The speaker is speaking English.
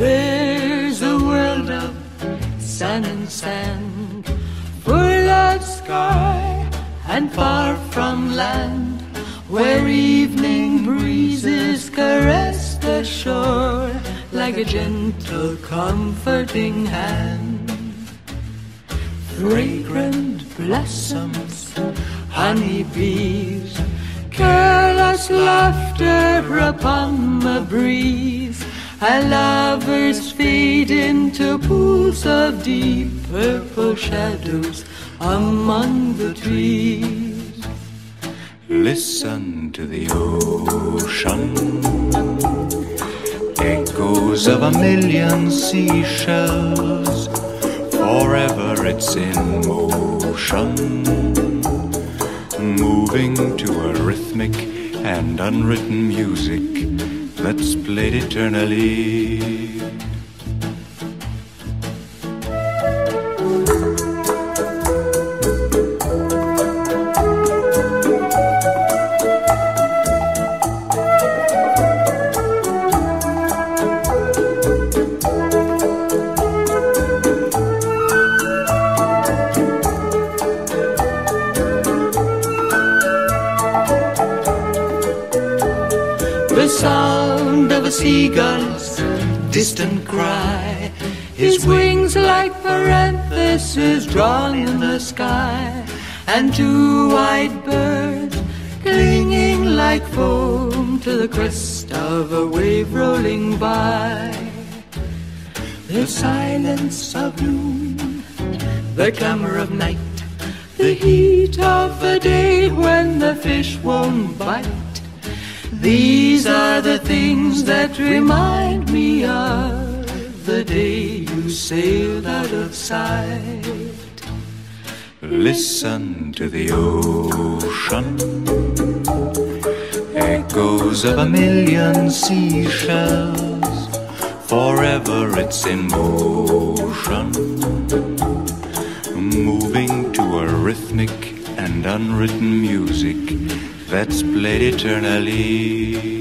land of sun and sand, full of sky and far from land, where evening breezes caress the shore like a gentle, comforting hand. Fragrant blossoms, honey bees, careless laughter upon the breeze. And lovers fade into pools of deep purple shadows among the trees. Listen to the ocean, echoes of a million seashells. Forever it's in motion, moving to a rhythmic and unwritten music that's played eternally. Sound of a seagull's distant cry, his wings like parentheses drawn in the sky, and two white birds clinging like foam to the crest of a wave rolling by. The silence of noon, the clamor of night, the heat of the day when the fish won't bite. These are the things that remind me of the day you sailed out of sight. Listen to the ocean, echoes of a million seashells. Forever it's in motion, moving to a rhythmic and unwritten music that's played eternally.